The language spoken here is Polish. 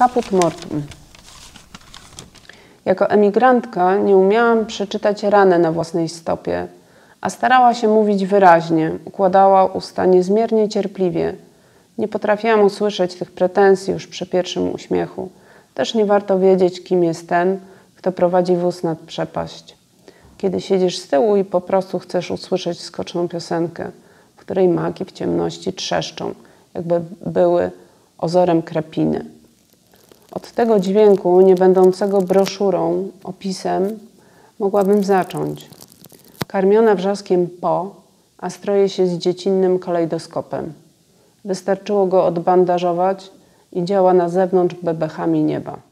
Kaput mortum. Jako emigrantka nie umiałam przeczytać rany na własnej stopie, a starała się mówić wyraźnie, układała usta niezmiernie cierpliwie. Nie potrafiłam usłyszeć tych pretensji już przy pierwszym uśmiechu. Też nie warto wiedzieć, kim jest ten, kto prowadzi wóz nad przepaść. Kiedy siedzisz z tyłu i po prostu chcesz usłyszeć skoczną piosenkę, w której maki w ciemności trzeszczą, jakby były ozorem krepiny. Od tego dźwięku, nie będącego broszurą, opisem, mogłabym zacząć. Karmiona wrzaskiem po, a stroje się z dziecinnym kalejdoskopem. Wystarczyło go odbandażować i działa na zewnątrz bebechami nieba.